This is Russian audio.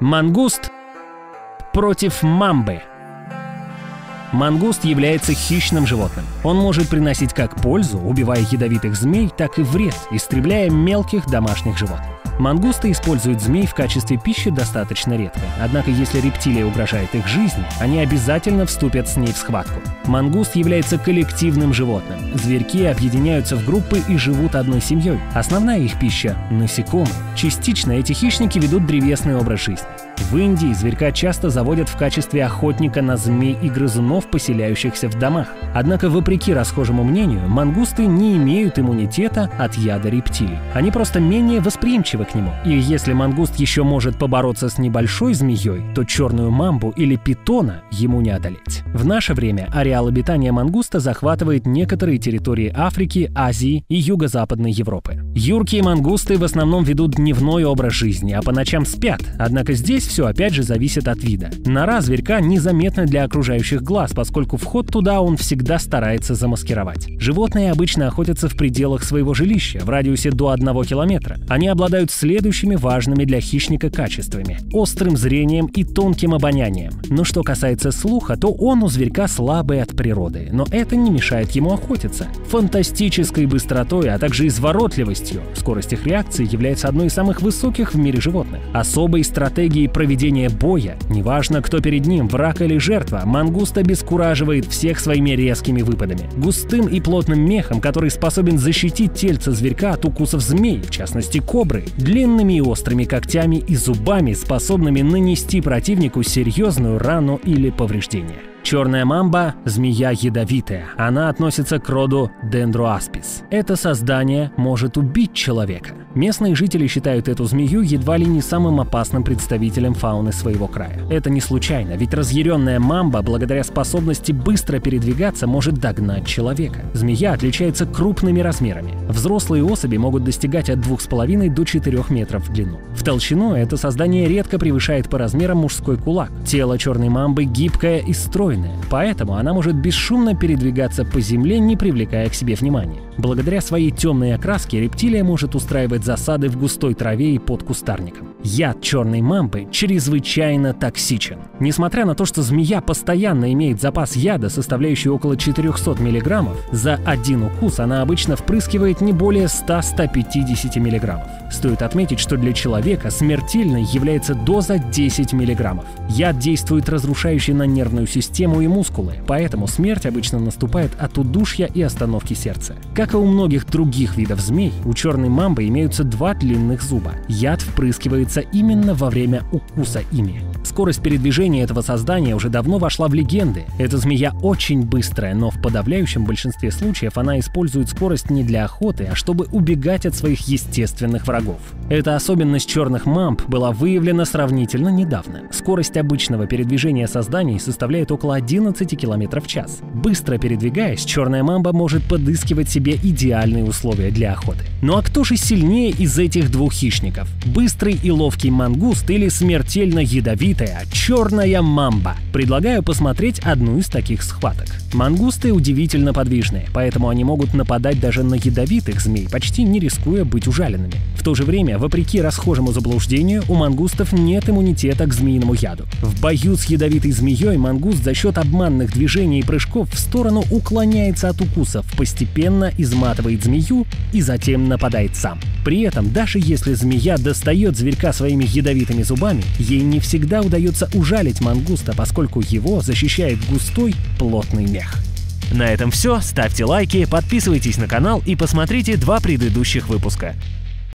Мангуст против мамбы. Мангуст является хищным животным. Он может приносить как пользу, убивая ядовитых змей, так и вред, истребляя мелких домашних животных. Мангусты используют змей в качестве пищи достаточно редко. Однако если рептилия угрожает их жизни, они обязательно вступят с ней в схватку. Мангуст является коллективным животным. Зверьки объединяются в группы и живут одной семьей. Основная их пища – насекомые. Частично эти хищники ведут древесный образ жизни. В Индии зверька часто заводят в качестве охотника на змей и грызунов, поселяющихся в домах. Однако, вопреки расхожему мнению, мангусты не имеют иммунитета от яда рептилий. Они просто менее восприимчивы к нему. И если мангуст еще может побороться с небольшой змеей, то черную мамбу или питона ему не одолеть. В наше время ареал обитания мангуста захватывает некоторые территории Африки, Азии и Юго-Западной Европы. Юркие мангусты в основном ведут дневной образ жизни, а по ночам спят, однако здесь все опять же зависит от вида. Нора зверька незаметна для окружающих глаз, поскольку вход туда он всегда старается замаскировать. Животные обычно охотятся в пределах своего жилища, в радиусе до 1 километра. Они обладают следующими важными для хищника качествами – острым зрением и тонким обонянием. Но что касается слуха, то он у зверька слабый от природы, но это не мешает ему охотиться. Фантастической быстротой, а также изворотливостью скорость их реакции является одной из самых высоких в мире животных. Особой стратегией проведения боя, неважно кто перед ним, враг или жертва, мангуст обескураживает всех своими резкими выпадами. Густым и плотным мехом, который способен защитить тельце зверька от укусов змей, в частности кобры, длинными и острыми когтями и зубами, способными нанести противнику серьезную рану или повреждение. Черная мамба – змея ядовитая. Она относится к роду Dendroaspis. Это создание может убить человека. Местные жители считают эту змею едва ли не самым опасным представителем фауны своего края. Это не случайно, ведь разъяренная мамба, благодаря способности быстро передвигаться, может догнать человека. Змея отличается крупными размерами. Взрослые особи могут достигать от 2,5 до 4 метров в длину. В толщину это создание редко превышает по размерам мужской кулак. Тело черной мамбы гибкое и стройное, поэтому она может бесшумно передвигаться по земле, не привлекая к себе внимания. Благодаря своей темной окраске рептилия может устраивать засады в густой траве и под кустарником. Яд черной мамбы чрезвычайно токсичен. Несмотря на то, что змея постоянно имеет запас яда, составляющий около 400 мг, за один укус она обычно впрыскивает не более 100-150 мг. Стоит отметить, что для человека смертельной является доза 10 мг. Яд действует разрушающе на нервную систему и мускулы, поэтому смерть обычно наступает от удушья и остановки сердца. Как и у многих других видов змей, у черной мамбы имеются два длинных зуба. Яд впрыскивается именно во время укуса ими. Скорость передвижения этого создания уже давно вошла в легенды. Эта змея очень быстрая, но в подавляющем большинстве случаев она использует скорость не для охоты, а чтобы убегать от своих естественных врагов. Эта особенность черных мамп была выявлена сравнительно недавно. Скорость обычного передвижения созданий составляет около 11 км в час. Быстро передвигаясь, черная мамба может подыскивать себе идеальные условия для охоты. Ну а кто же сильнее из этих двух хищников? Быстрый и ловкий мангуст или смертельно ядовитая черная мамба? Предлагаю посмотреть одну из таких схваток. Мангусты удивительно подвижные, поэтому они могут нападать даже на ядовитых змей, почти не рискуя быть ужаленными. То же время, вопреки расхожему заблуждению, у мангустов нет иммунитета к змеиному яду. В бою с ядовитой змеей мангуст за счет обманных движений и прыжков в сторону уклоняется от укусов, постепенно изматывает змею и затем нападает сам. При этом, даже если змея достает зверька своими ядовитыми зубами, ей не всегда удается ужалить мангуста, поскольку его защищает густой, плотный мех. На этом все. Ставьте лайки, подписывайтесь на канал и посмотрите два предыдущих выпуска.